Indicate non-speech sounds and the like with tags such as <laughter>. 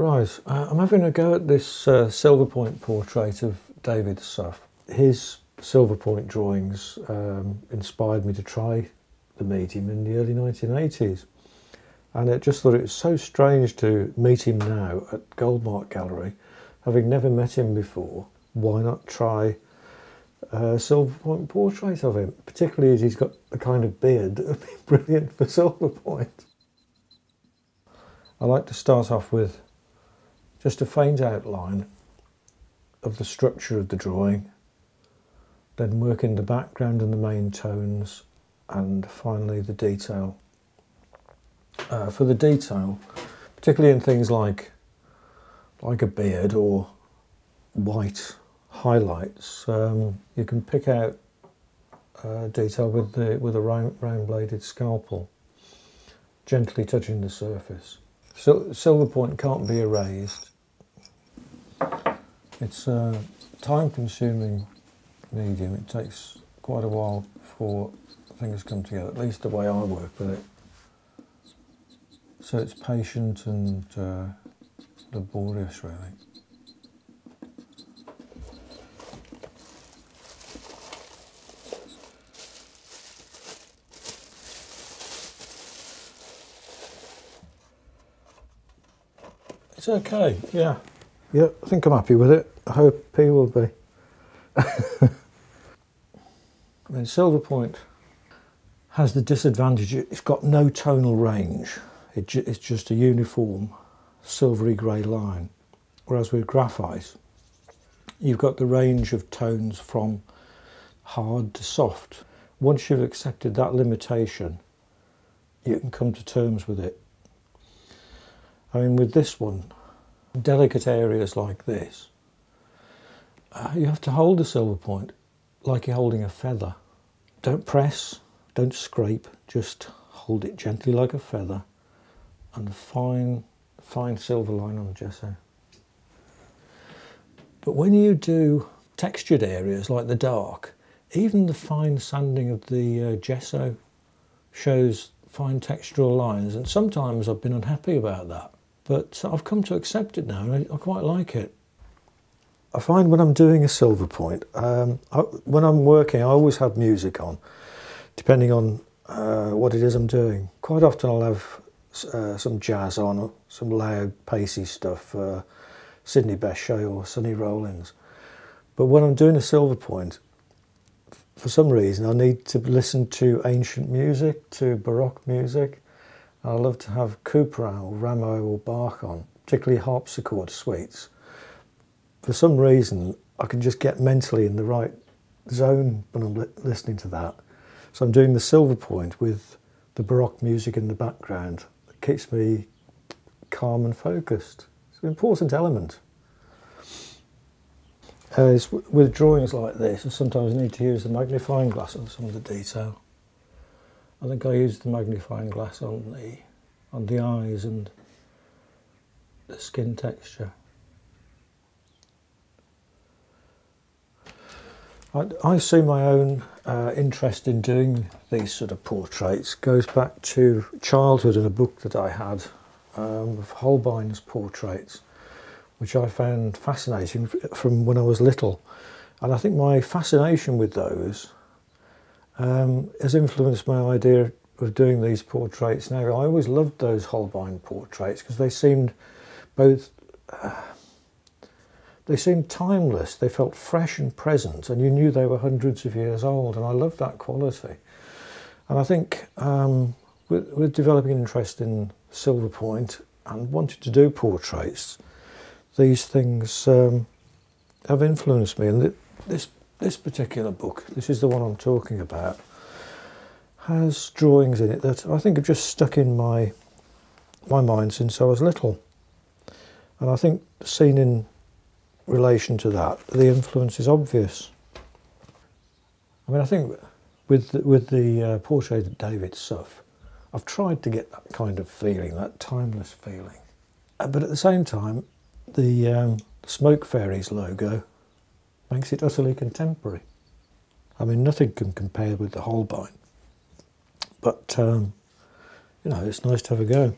Right, uh, I'm having a go at this uh, silver point portrait of David Suff. His silver point drawings um, inspired me to try the medium in the early 1980s. And I just thought it was so strange to meet him now at Goldmark Gallery, having never met him before. Why not try a silver point portrait of him, particularly as he's got the kind of beard that would be <laughs> brilliant for silver point. I like to start off with just a faint outline of the structure of the drawing, then work in the background and the main tones, and finally the detail. Uh, for the detail, particularly in things like like a beard or white highlights, um, you can pick out uh, detail with the with a round, round bladed scalpel, gently touching the surface. So, silver point can't be erased it's a time consuming medium. It takes quite a while before things come together, at least the way I work with it. So it's patient and uh, laborious, really. It's okay, yeah. Yeah, I think I'm happy with it. I hope he will be. <laughs> I mean, Silver Point has the disadvantage it's got no tonal range. It it's just a uniform silvery grey line. Whereas with graphite, you've got the range of tones from hard to soft. Once you've accepted that limitation, you can come to terms with it. I mean, with this one, delicate areas like this, uh, you have to hold the silver point like you're holding a feather. Don't press, don't scrape, just hold it gently like a feather and fine, fine silver line on the gesso. But when you do textured areas like the dark, even the fine sanding of the uh, gesso shows fine textural lines and sometimes I've been unhappy about that. But I've come to accept it now and I, I quite like it. I find when I'm doing a silver point, um, I, when I'm working, I always have music on, depending on uh, what it is I'm doing. Quite often I'll have uh, some jazz on, some loud, pacey stuff, uh, Sidney Bechet or Sonny Rollins. But when I'm doing a silver point, for some reason I need to listen to ancient music, to Baroque music, I love to have Couperin or Rameau or Bach on, particularly harpsichord suites. For some reason, I can just get mentally in the right zone when I'm li listening to that. So I'm doing the silver point with the Baroque music in the background. It keeps me calm and focused. It's an important element. Uh, with drawings like this, I sometimes need to use the magnifying glass on some of the detail. I think I used the magnifying glass on the on the eyes and the skin texture. I, I see my own uh, interest in doing these sort of portraits goes back to childhood and a book that I had um, of Holbein's portraits, which I found fascinating from when I was little. And I think my fascination with those um, has influenced my idea of doing these portraits now. I always loved those Holbein portraits because they seemed both, uh, they seemed timeless, they felt fresh and present, and you knew they were hundreds of years old, and I loved that quality. And I think um, with, with developing interest in Silver Point and wanting to do portraits, these things um, have influenced me. And this this particular book, this is the one I'm talking about, has drawings in it that I think have just stuck in my my mind since I was little. And I think seen in relation to that, the influence is obvious. I mean, I think with the, with the uh, portrait of David Suff, I've tried to get that kind of feeling, that timeless feeling. Uh, but at the same time, the um, Smoke Fairies logo makes it utterly contemporary. I mean, nothing can compare with the Holbein. But, um, you know, it's nice to have a go.